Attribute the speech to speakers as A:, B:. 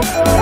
A: Oh,